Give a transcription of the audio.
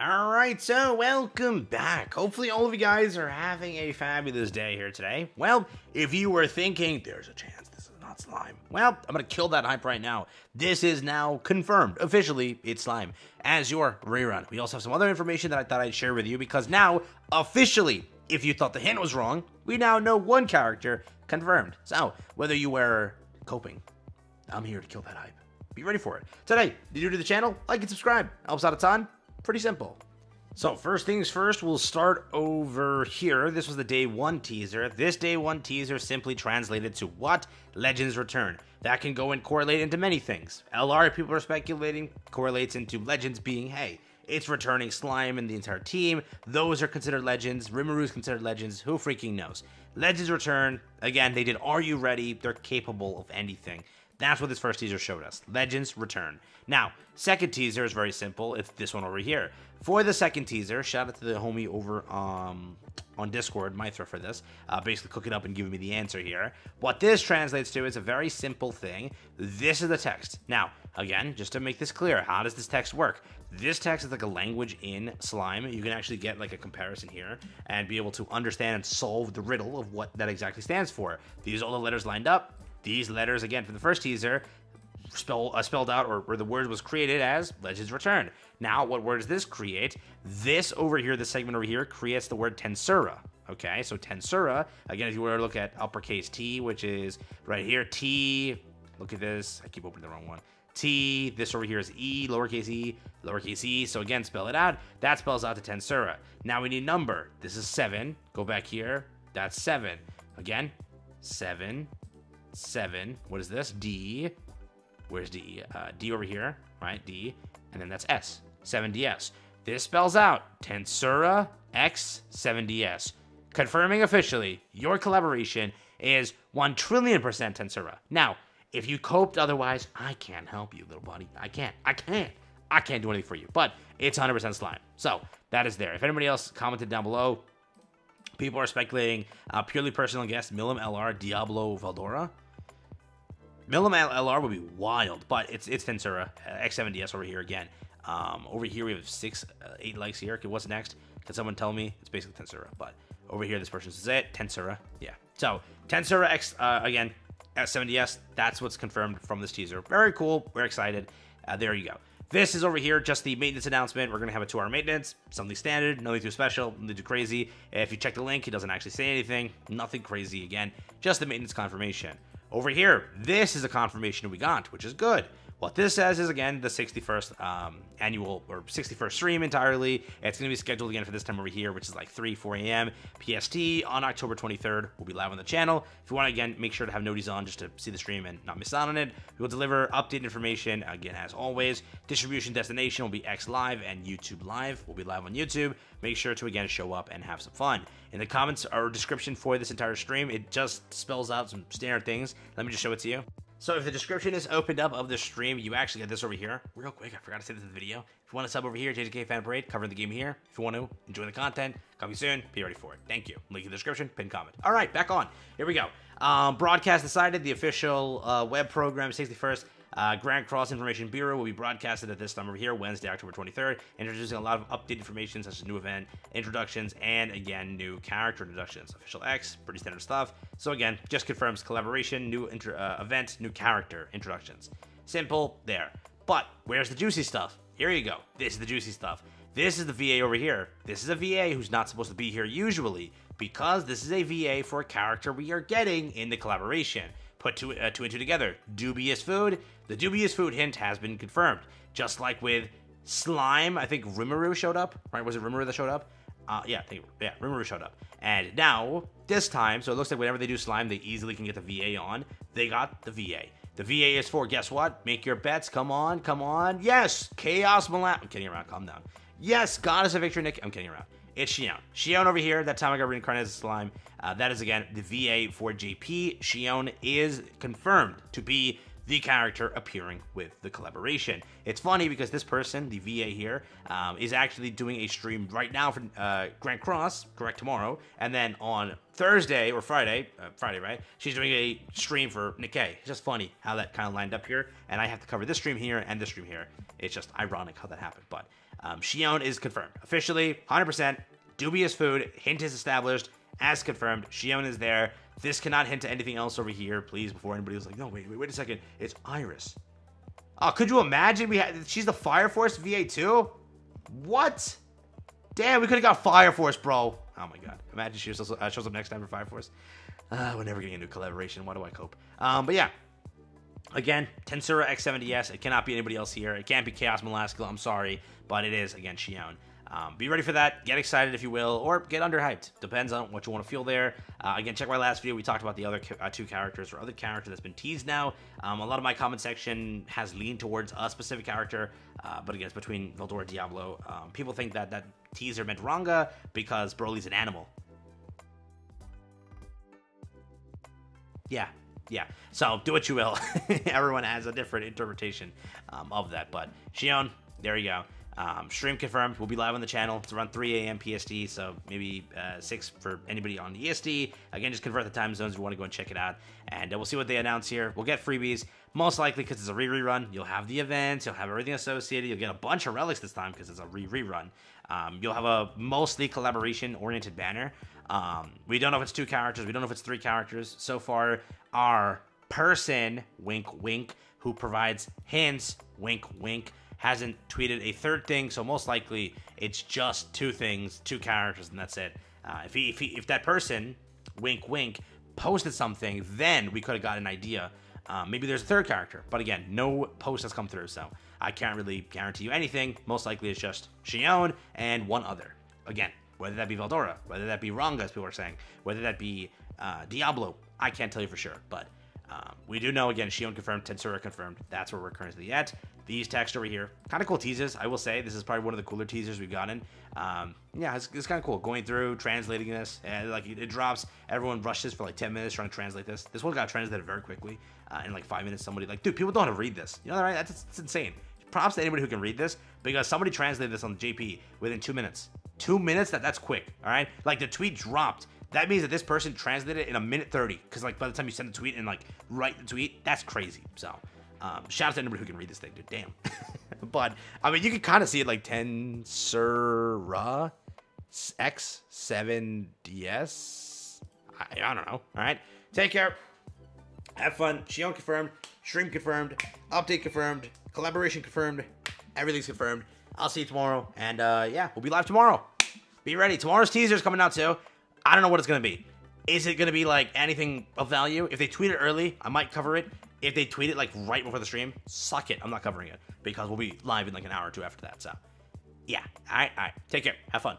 Alright, so welcome back. Hopefully all of you guys are having a fabulous day here today. Well, if you were thinking, there's a chance this is not slime. Well, I'm gonna kill that hype right now. This is now confirmed. Officially, it's slime. As your rerun. We also have some other information that I thought I'd share with you because now, officially, if you thought the hint was wrong, we now know one character confirmed. So, whether you were coping, I'm here to kill that hype. Be ready for it. Today, if you're new to the channel, like and subscribe. Helps out a ton. Pretty simple. So first things first, we'll start over here. This was the day one teaser. This day one teaser simply translated to what? Legends Return. That can go and correlate into many things. LR, people are speculating, correlates into Legends being, hey, it's returning Slime and the entire team. Those are considered legends. is considered legends. Who freaking knows? Legends return. Again, they did Are You Ready? They're capable of anything. That's what this first teaser showed us. Legends return. Now, second teaser is very simple. It's this one over here. For the second teaser, shout out to the homie over um, on Discord, Mithra, for this, uh, basically cooking up and giving me the answer here. What this translates to is a very simple thing. This is the text. Now, again, just to make this clear, how does this text work? This text is like a language in Slime. You can actually get like a comparison here and be able to understand and solve the riddle of what that exactly stands for. These are all the letters lined up. These letters, again, from the first teaser, spell, uh, spelled out or where the word was created as Legends Return. Now, what word does this create? This over here, this segment over here, creates the word Tensura. Okay, so Tensura, again, if you were to look at uppercase T, which is right here, T, look at this, I keep opening the wrong one. T, this over here is E, lowercase e, lowercase e, so again, spell it out. That spells out the Tensura. Now we need number. This is 7. Go back here. That's 7. Again, 7, 7. What is this? D. Where's D? Uh, D over here, right? D. And then that's S. 7DS. This spells out Tensura X 7DS. Confirming officially, your collaboration is 1 trillion percent Tensura. Now, if you coped otherwise, I can't help you, little buddy. I can't. I can't. I can't do anything for you. But it's 100% slime. So, that is there. If anybody else commented down below, people are speculating uh, purely personal guest, Milim LR, Diablo Veldora. Milim LR would be wild, but it's it's Tensura. Uh, X7DS over here again. Um, over here we have six, uh, eight likes here. Okay, what's next? Can someone tell me? It's basically Tensura, but over here this person says it. Tensura, yeah. So Tensura X uh, again, X7DS. That's what's confirmed from this teaser. Very cool. We're excited. Uh, there you go. This is over here, just the maintenance announcement. We're going to have a two-hour maintenance, something standard, nothing too special, nothing too crazy. If you check the link, it doesn't actually say anything, nothing crazy again, just the maintenance confirmation. Over here, this is a confirmation we got, which is good. What this says is, again, the 61st um, annual or 61st stream entirely. It's going to be scheduled again for this time over here, which is like 3, 4 a.m. PST on October 23rd. We'll be live on the channel. If you want to, again, make sure to have noties on just to see the stream and not miss out on it. We will deliver updated information, again, as always. Distribution destination will be X Live and YouTube Live. We'll be live on YouTube. Make sure to, again, show up and have some fun. In the comments or description for this entire stream, it just spells out some standard things. Let me just show it to you. So if the description is opened up of the stream, you actually get this over here. Real quick, I forgot to say this in the video. If you want to sub over here, JJK Phantom Parade, covering the game here. If you want to enjoy the content, coming soon, be ready for it. Thank you. Link in the description, pin comment. All right, back on. Here we go. Um, broadcast decided, the official uh, web program, 61st uh, Grand Cross Information Bureau will be broadcasted at this time over here, Wednesday, October 23rd, introducing a lot of updated information such as new event introductions and again new character introductions. Official X, pretty standard stuff. So again, just confirms collaboration, new inter- uh, event, new character introductions. Simple there. But where's the juicy stuff? Here you go. This is the juicy stuff. This is the VA over here. This is a VA who's not supposed to be here usually because this is a VA for a character we are getting in the collaboration. Put two, uh, two and two together. Dubious food. The dubious food hint has been confirmed. Just like with slime, I think Rimuru showed up. Right? Was it Rimuru that showed up? Uh, yeah, they, yeah, Rimuru showed up. And now, this time, so it looks like whenever they do slime, they easily can get the VA on. They got the VA. The VA is for, guess what? Make your bets. Come on, come on. Yes, Chaos Milan. I'm kidding around. Calm down. Yes, Goddess of Victory Nikke. I'm kidding around. It's Shion. Shion over here, that time I got reincarnated as slime. Uh, that is, again, the VA for JP. Shion is confirmed to be the character appearing with the collaboration. It's funny because this person, the VA here, um, is actually doing a stream right now for uh, Grand Cross, correct, tomorrow. And then on Thursday or Friday, uh, Friday, right? She's doing a stream for Nikke. It's just funny how that kind of lined up here. And I have to cover this stream here and this stream here. It's just ironic how that happened. But Um, Shion is confirmed. Officially, 100%. Dubious food. Hint is established. As confirmed, Shion is there. This cannot hint to anything else over here, please, before anybody was like, no, wait, wait, wait a second. It's Iris. Oh, could you imagine we had she's the Fire Force VA2? What? Damn, we could have got Fire Force, bro. Oh my god. Imagine she shows, uh, shows up next time for Fire Force. Uh, we're never getting a new collaboration. Why do I cope? Um, but yeah. Again, Tensura X7DS. It cannot be anybody else here. It can't be Chaos Malaskill. I'm sorry. But it is, again, Shion. Um, be ready for that. Get excited if you will, or get underhyped. Depends on what you want to feel there. Uh, again, check my last video. We talked about the other uh, two characters or other character that's been teased now. Um, a lot of my comment section has leaned towards a specific character, uh, but again, it's between Veldora Diablo. Um, people think that that teaser meant Ranga because Broly's an animal. Yeah, yeah. So do what you will. Everyone has a different interpretation um, of that, but Shion, there you go. Um, stream confirmed. We'll be live on the channel. It's around 3 a.m. PST, so maybe uh, 6 for anybody on EST. Again, just convert the time zones if you want to go and check it out. And uh, we'll see what they announce here. We'll get freebies, most likely because it's a re-rerun. You'll have the events, you'll have everything associated. You'll get a bunch of relics this time because it's a re-rerun. Um, you'll have a mostly collaboration-oriented banner. Um, we don't know if it's two characters. We don't know if it's three characters. So far, our person, wink, wink, who provides hints, wink, wink, hasn't tweeted a third thing, so most likely it's just two things, two characters, and that's it. Uh, if he, if he, if that person, wink, wink, posted something, then we could have got an idea. Uh, maybe there's a third character, but again, no post has come through, so I can't really guarantee you anything. Most likely it's just Shion and one other. Again, whether that be Veldora, whether that be Ranga, as people are saying, whether that be uh, Diablo, I can't tell you for sure, but um, we do know, again, Shion confirmed, Tensura confirmed. That's where we're currently at. These text over here, kind of cool teasers, I will say. This is probably one of the cooler teasers we've gotten. Um, yeah, it's, it's kind of cool. Going through, translating this, and like it, drops. Everyone rushes for like 10 minutes trying to translate this. This one got translated very quickly. Uh, in like five minutes, somebody like, dude, people don't how to read this. You know, right? That's, that's insane. Props to anybody who can read this because somebody translated this on JP within two minutes. Two minutes? That that's quick. All right. Like the tweet dropped that means that this person translated it in a minute 30 because like by the time you send the tweet and like write the tweet that's crazy. So um, shout out to anybody who can read this thing dude. Damn. But i mean you can kind of see it like tensura x7ds I, I don't know all right? Take care. Have fun. Shion confirmed stream confirmed update confirmed collaboration confirmed everything's confirmed. I'll see you tomorrow and uh yeah we'll be live tomorrow. Be ready. Tomorrow's teaser is coming out too I don't know what it's to be. Is it to be like anything of value? If they tweet it early, I might cover it. If they tweet it like right before the stream, suck it. I'm not covering it because we'll be live in like an hour or two after that. So, yeah. All right. All right. Take care. Have fun.